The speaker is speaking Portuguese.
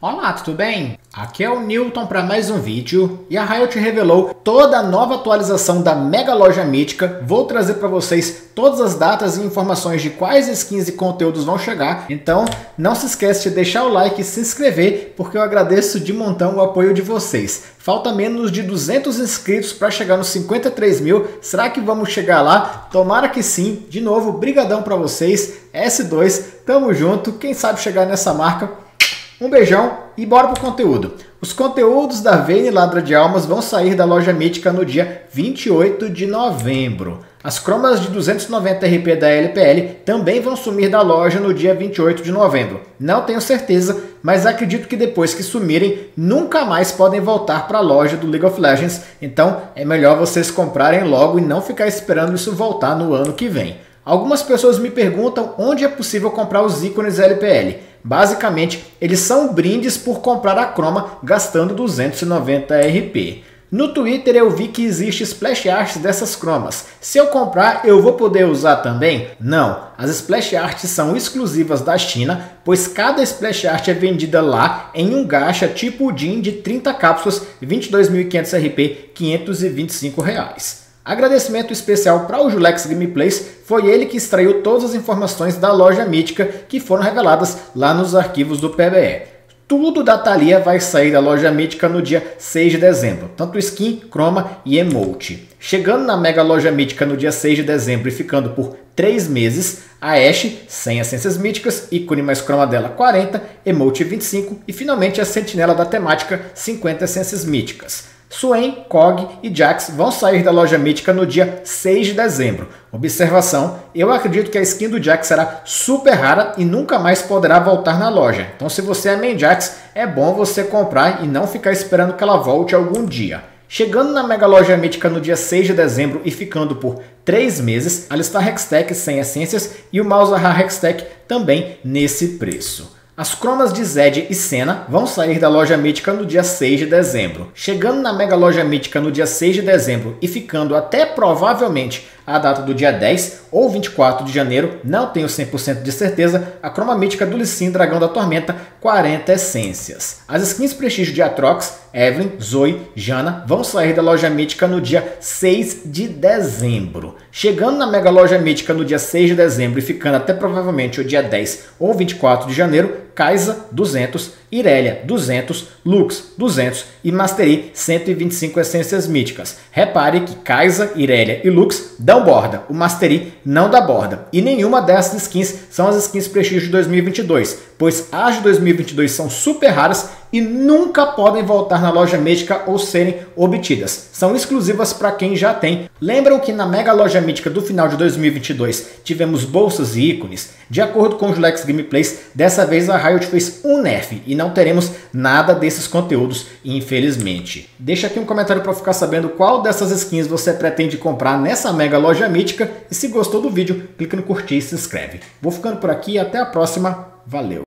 Olá, tudo bem? Aqui é o Newton para mais um vídeo e a Riot revelou toda a nova atualização da Mega Loja Mítica. Vou trazer para vocês todas as datas e informações de quais skins e conteúdos vão chegar. Então, não se esqueça de deixar o like e se inscrever, porque eu agradeço de montão o apoio de vocês. Falta menos de 200 inscritos para chegar nos 53 mil. Será que vamos chegar lá? Tomara que sim. De novo, brigadão para vocês. S2, tamo junto. Quem sabe chegar nessa marca um beijão e bora pro conteúdo. Os conteúdos da Vayne Ladra de Almas vão sair da loja mítica no dia 28 de novembro. As cromas de 290 RP da LPL também vão sumir da loja no dia 28 de novembro. Não tenho certeza, mas acredito que depois que sumirem, nunca mais podem voltar para a loja do League of Legends. Então é melhor vocês comprarem logo e não ficar esperando isso voltar no ano que vem. Algumas pessoas me perguntam onde é possível comprar os ícones LPL. Basicamente, eles são brindes por comprar a croma gastando 290 RP. No Twitter eu vi que existe splash art dessas cromas. Se eu comprar, eu vou poder usar também? Não, as splash arts são exclusivas da China, pois cada splash art é vendida lá em um gacha tipo DIN de 30 cápsulas, 22.500 RP, 525 reais. Agradecimento especial para o Julex Gameplays, foi ele que extraiu todas as informações da loja mítica que foram reveladas lá nos arquivos do PBE. Tudo da Thalia vai sair da loja mítica no dia 6 de dezembro, tanto skin, chroma e emote. Chegando na mega loja mítica no dia 6 de dezembro e ficando por 3 meses, a Ashe, 100 essências míticas, ícone mais chroma dela 40, emote 25 e finalmente a sentinela da temática 50 essências míticas. Swain, Kog e Jax vão sair da loja mítica no dia 6 de dezembro. Observação, eu acredito que a skin do Jax será super rara e nunca mais poderá voltar na loja. Então se você é main Jax, é bom você comprar e não ficar esperando que ela volte algum dia. Chegando na mega loja mítica no dia 6 de dezembro e ficando por 3 meses, a Alistar Hextech sem essências e o Malzahar Hextech também nesse preço. As cromas de Zed e Senna vão sair da loja mítica no dia 6 de dezembro. Chegando na mega loja mítica no dia 6 de dezembro e ficando até provavelmente a data do dia 10 ou 24 de janeiro, não tenho 100% de certeza, a croma mítica do Lissin Dragão da Tormenta 40 essências. As skins prestígio de Atrox, Evelyn, Zoe, Jana vão sair da loja mítica no dia 6 de dezembro. Chegando na mega loja mítica no dia 6 de dezembro e ficando até provavelmente o dia 10 ou 24 de janeiro, Kaisa 200, Irelia 200, Lux 200 e Mastery 125 essências míticas. Repare que Kaisa, Irelia e Lux dão borda, o Mastery não dá borda. E nenhuma dessas skins são as skins Prestígio de 2022, pois as de 2022 são super raras e nunca podem voltar na loja mítica ou serem obtidas. São exclusivas para quem já tem. Lembram que na mega loja mítica do final de 2022 tivemos bolsas e ícones? De acordo com os Lex Gameplays, dessa vez a Riot fez um nerf e não teremos nada desses conteúdos, infelizmente. Deixa aqui um comentário para ficar sabendo qual dessas skins você pretende comprar nessa mega loja mítica e se gostou do vídeo, clica no curtir e se inscreve. Vou ficando por aqui, até a próxima, valeu!